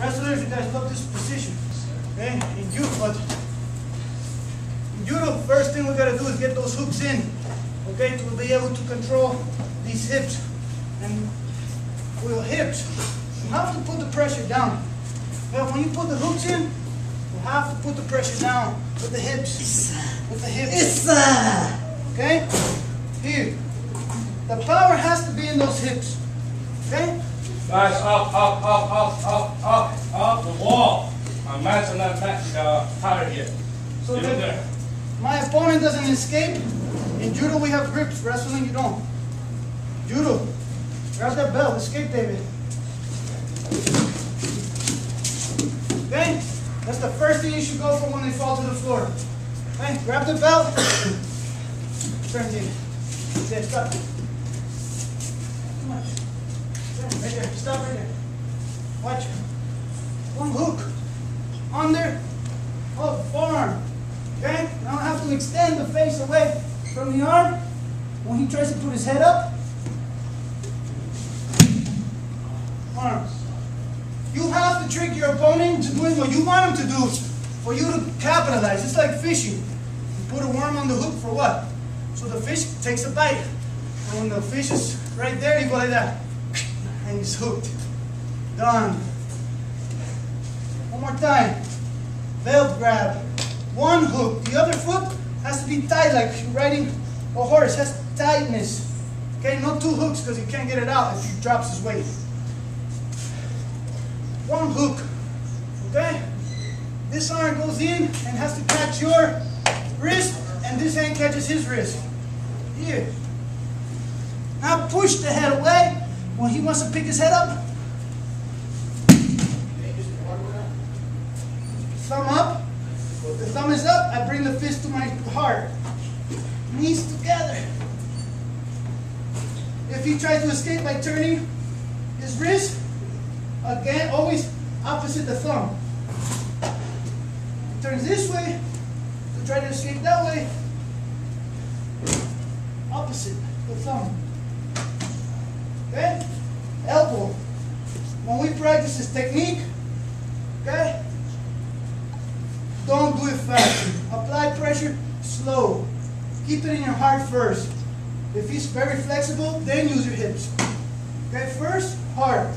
Wrestlers, you guys love this position. Okay? In judo, but in judo, first thing we gotta do is get those hooks in. Okay, to be able to control these hips. And with your hips, you have to put the pressure down. Well, when you put the hooks in, you have to put the pressure down with the hips. Uh, with the hips. Uh, okay? Here. The power has to be in those hips. Okay? Guys, up, up, up, up, up, up, up the wall. I'm matching that match, uh, tire here. So Leave there. my opponent doesn't escape. In judo we have grips, wrestling you don't. Judo. Grab that belt, escape David. Okay? That's the first thing you should go for when they fall to the floor. Okay? Grab the belt. Turn David. That's it, stop. Too much. Right there, stop right there. Watch. One hook. Under. Oh, forearm. Okay? Now I have to extend the face away from the arm. When he tries to put his head up, arms. You have to trick your opponent into doing what you want him to do for you to capitalize. It's like fishing. You put a worm on the hook for what? So the fish takes a bite. And when the fish is right there, you go like that. And he's hooked. Done. One more time. Belt grab. One hook. The other foot has to be tight like you're riding a horse. Has tightness. Okay, not two hooks because he can't get it out if he drops his weight. One hook. Okay? This arm goes in and has to catch your wrist, and this hand catches his wrist. Here. Now push the head away. When he wants to pick his head up, thumb up. The thumb is up. I bring the fist to my heart. Knees together. If he tries to escape by turning his wrist, again, always opposite the thumb. He turns this way to try to escape that way. Opposite the thumb. Okay? Elbow. When we practice this technique, okay? Don't do it fast. Apply pressure slow. Keep it in your heart first. If he's very flexible, then use your hips. Okay, first, heart.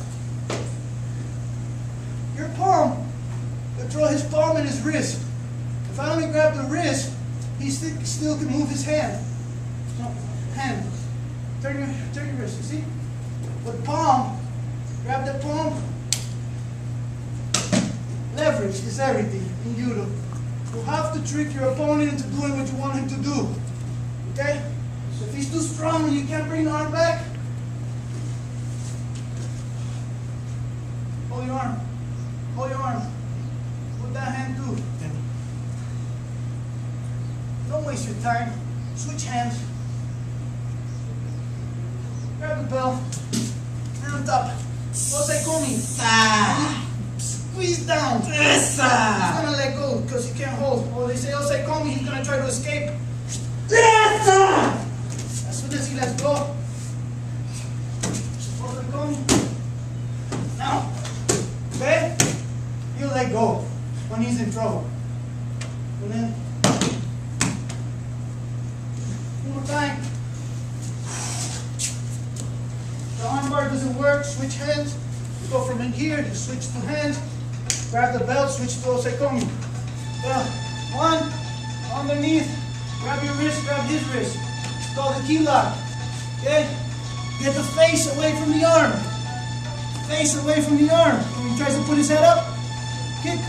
Your palm. Control his palm and his wrist. If I only grab the wrist, he still, still can move his hand. No, hand. Turn your, turn your wrist, you see? With palm, grab the palm. Leverage is everything in judo. You have to trick your opponent into doing what you want him to do. Okay? So if he's too strong and you can't bring the arm back, hold your arm. Hold your arm. Put that hand too. Don't waste your time. Switch hands. Grab the bell. And on top. Você come. Squeeze down. He's gonna let go because he can't hold. Oh, they say, oh, say, come, he's gonna try to escape. As soon as he lets go, hold the come. Now, okay? You let go when he's in trouble. And then, one more time. The doesn't work, switch hands. You go from in here, you switch to hands. Grab the belt, switch to osaekomi. Well, uh, one, underneath, grab your wrist, grab his wrist. It's called the key lock. Okay? Get the face away from the arm. Face away from the arm. When he tries to put his head up, kick.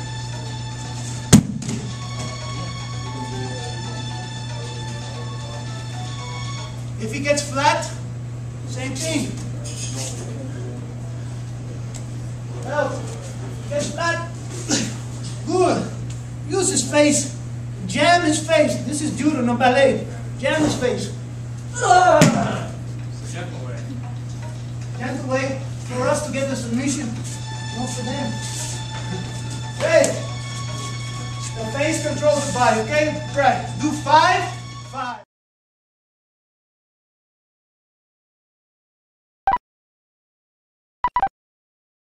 If he gets flat, same thing. Belt. Gets flat. Good. Use his face. Jam his face. This is judo, no ballet. Jam his face. Gentle way. Gentle way for us to get the submission, not for them. Hey, the face controls the body, okay? Right. Do five, five.